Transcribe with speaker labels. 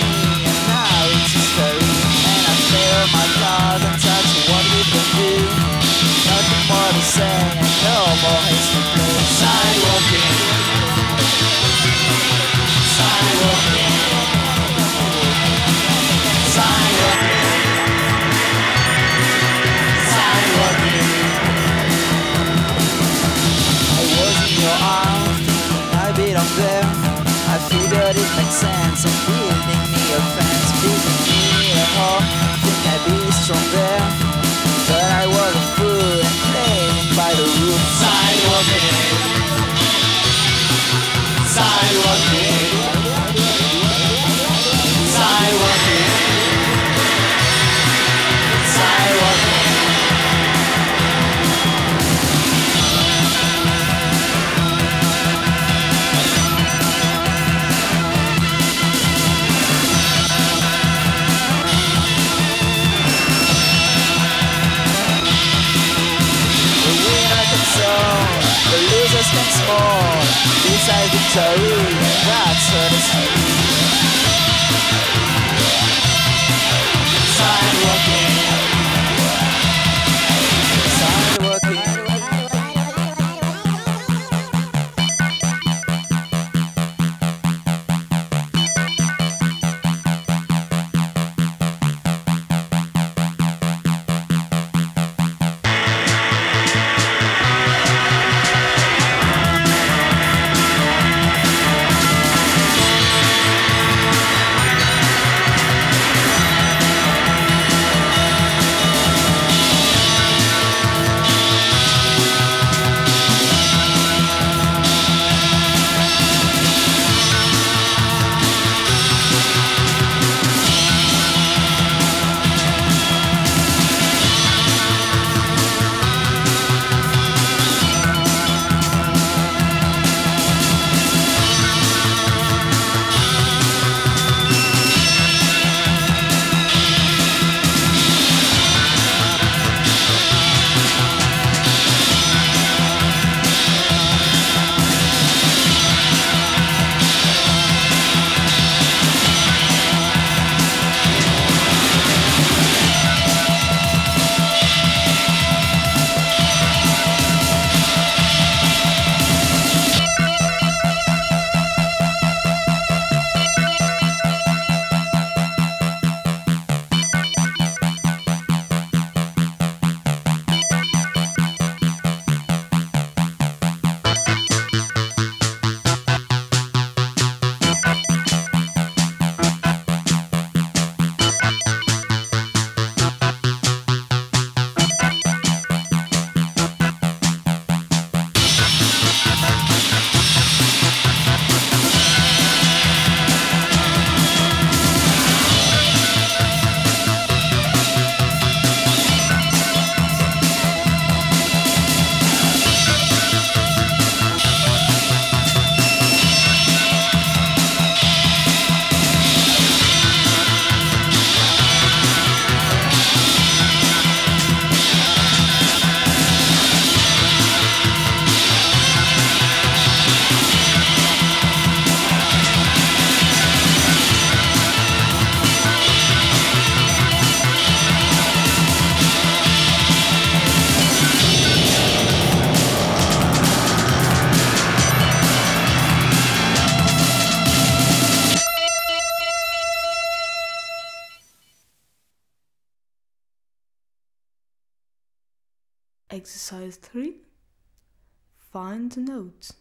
Speaker 1: me and now it's. And I fail my touch what we. Nothing more to say no. I was in your arms, I belong there. I figured it makes sense building me a fence, building me a home. Think I'd be strong That's what
Speaker 2: Exercise 3 Find the notes.